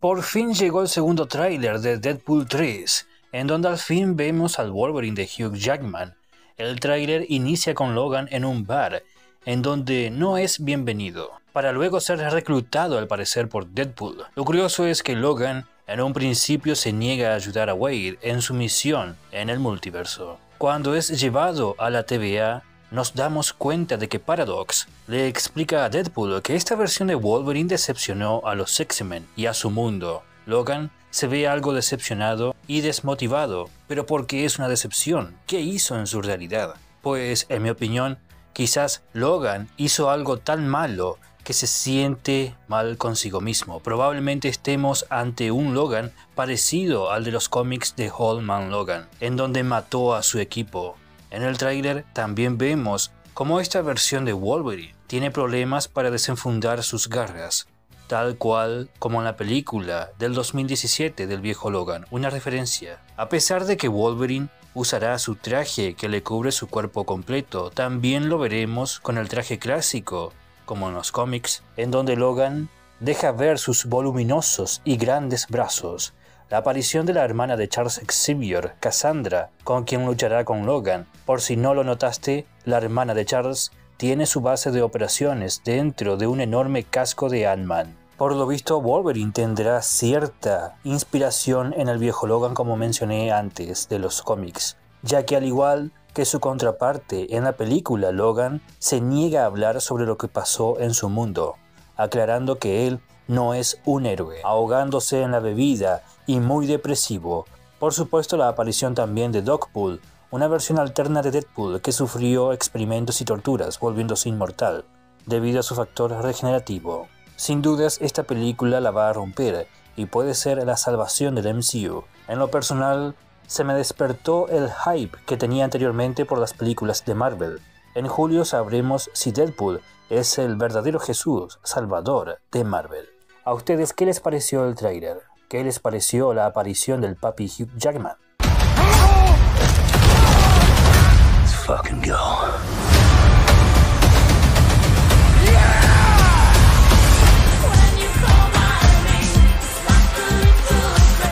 Por fin llegó el segundo tráiler de Deadpool 3, en donde al fin vemos al Wolverine de Hugh Jackman. El tráiler inicia con Logan en un bar, en donde no es bienvenido, para luego ser reclutado al parecer por Deadpool. Lo curioso es que Logan en un principio se niega a ayudar a Wade en su misión en el multiverso. Cuando es llevado a la TVA, nos damos cuenta de que Paradox le explica a Deadpool que esta versión de Wolverine decepcionó a los X-Men y a su mundo. Logan se ve algo decepcionado y desmotivado, pero porque es una decepción, ¿qué hizo en su realidad? Pues, en mi opinión, quizás Logan hizo algo tan malo que se siente mal consigo mismo. Probablemente estemos ante un Logan parecido al de los cómics de Holman Logan, en donde mató a su equipo. En el tráiler también vemos cómo esta versión de Wolverine tiene problemas para desenfundar sus garras, tal cual como en la película del 2017 del viejo Logan, una referencia. A pesar de que Wolverine usará su traje que le cubre su cuerpo completo, también lo veremos con el traje clásico como en los cómics, en donde Logan deja ver sus voluminosos y grandes brazos. La aparición de la hermana de Charles Xavier, Cassandra, con quien luchará con Logan. Por si no lo notaste, la hermana de Charles tiene su base de operaciones dentro de un enorme casco de Ant-Man. Por lo visto, Wolverine tendrá cierta inspiración en el viejo Logan como mencioné antes de los cómics, ya que al igual que su contraparte en la película Logan se niega a hablar sobre lo que pasó en su mundo, aclarando que él no es un héroe, ahogándose en la bebida y muy depresivo. Por supuesto la aparición también de Dogpool, una versión alterna de Deadpool que sufrió experimentos y torturas volviéndose inmortal, debido a su factor regenerativo. Sin dudas esta película la va a romper y puede ser la salvación del MCU. En lo personal, se me despertó el hype que tenía anteriormente por las películas de Marvel. En julio sabremos si Deadpool es el verdadero Jesús Salvador de Marvel. ¿A ustedes qué les pareció el trailer? ¿Qué les pareció la aparición del papi Hugh Jackman? Let's fucking go.